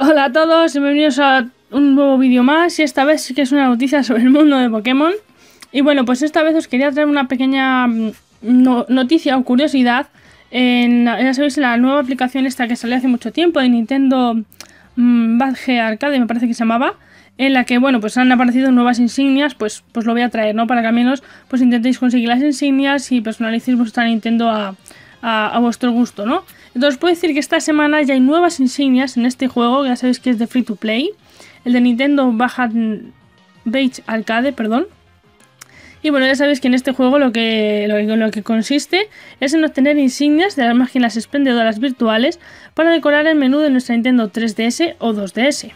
Hola a todos bienvenidos a un nuevo vídeo más y esta vez sí que es una noticia sobre el mundo de Pokémon. Y bueno pues esta vez os quería traer una pequeña mm, noticia o curiosidad. En, ya sabéis la nueva aplicación esta que salió hace mucho tiempo de Nintendo mmm, Badge Arcade me parece que se llamaba en la que bueno pues han aparecido nuevas insignias pues pues lo voy a traer no para que al menos pues intentéis conseguir las insignias y personalicéis vuestra Nintendo a, a vuestro gusto no entonces puedo decir que esta semana ya hay nuevas insignias en este juego, ya sabéis que es de free to play, el de Nintendo Baja Arcade, perdón. Y bueno, ya sabéis que en este juego lo que, lo, que consiste es en obtener insignias de las máquinas exprendedoras virtuales para decorar el menú de nuestra Nintendo 3DS o 2DS.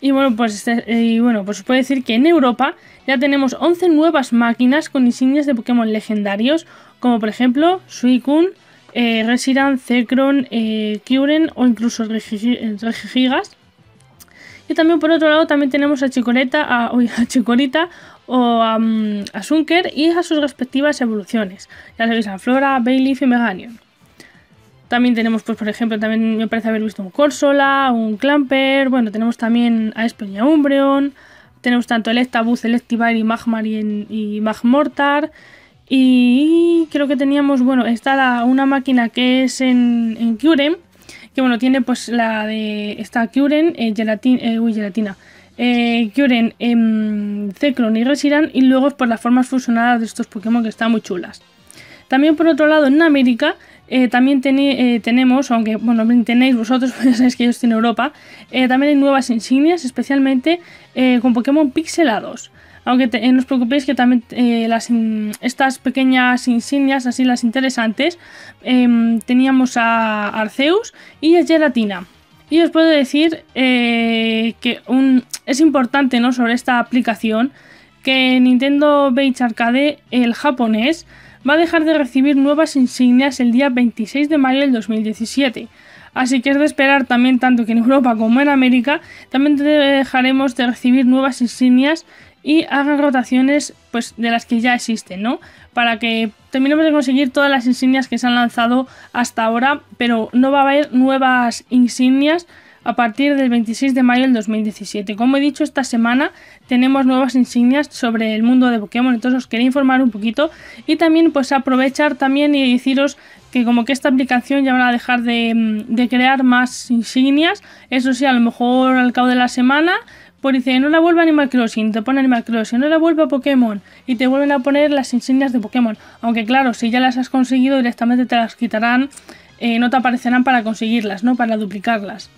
Y bueno, pues, este, bueno, pues os puedo decir que en Europa ya tenemos 11 nuevas máquinas con insignias de Pokémon legendarios, como por ejemplo Suicune, eh, Reshiram, Zekrom, eh, Kyuren o incluso Regigigas. Y también por otro lado también tenemos a Chikorita, a, a Chikorita o a, a, Sunker y a sus respectivas evoluciones. Ya sabéis, a Flora, Bayleaf y Meganion. También tenemos, pues por ejemplo, también me parece haber visto un Corsola, un Clamper, bueno, tenemos también a Espeon y a Umbreon, tenemos tanto Electabuzz, Electivire y Magmar y, Magmortar, y creo que teníamos, bueno, está una máquina que es en, en Kyurem, que bueno, tiene pues la de esta Kyurem, eh, eh, gelatina, eh, Kyurem, eh, Zekrom y Reshiram, y luego por las formas fusionadas de estos Pokémon que están muy chulas. También por otro lado, en América eh, también eh, tenemos, aunque bueno, tenéis vosotros, pues ya sabéis que ellos tienen Europa, también hay nuevas insignias, especialmente con Pokémon pixelados. Aunque no os preocupéis que también eh, las, estas pequeñas insignias, así las interesantes, em, teníamos a Arceus y a Gelatina. Y os puedo decir eh, que es importante ¿no? sobre esta aplicación que Nintendo Beach Arcade, el japonés, va a dejar de recibir nuevas insignias el día 26 de mayo del 2017. Así que es de esperar también tanto que en Europa como en América también dejaremos de recibir nuevas insignias y hagan rotaciones pues de las que ya existen, ¿no? Para que terminemos de conseguir todas las insignias que se han lanzado hasta ahora, pero no va a haber nuevas insignias a partir del 26 de mayo del 2017. Como he dicho, esta semana tenemos nuevas insignias sobre el mundo de Pokémon, entonces os quería informar un poquito y también pues aprovechar también y deciros que como que esta aplicación ya van a dejar de, de crear más insignias, eso sí, a lo mejor al cabo de la semana por dice, no la vuelva Animal Crossing, te pone Animal Crossing, no la vuelva Pokémon y te vuelven a poner las insignias de Pokémon. Aunque claro, si ya las has conseguido directamente te las quitarán, eh, no te aparecerán para conseguirlas, ¿no? Para duplicarlas.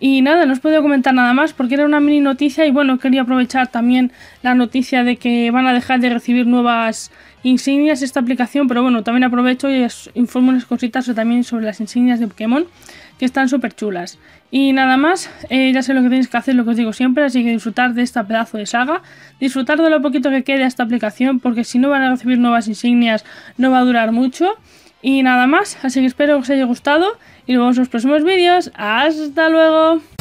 Y nada, no os puedo comentar nada más porque era una mini noticia y bueno, quería aprovechar también la noticia de que van a dejar de recibir nuevas insignias esta aplicación, pero bueno, también aprovecho y os informo unas cositas también sobre las insignias de Pokémon que están súper chulas. Y nada más, eh, ya sé lo que tenéis que hacer, lo que os digo siempre, así que disfrutar de esta pedazo de saga, disfrutar de lo poquito que quede a esta aplicación, porque si no van a recibir nuevas insignias no va a durar mucho. Y nada más, así que espero que os haya gustado y nos vemos en los próximos vídeos. ¡Hasta luego!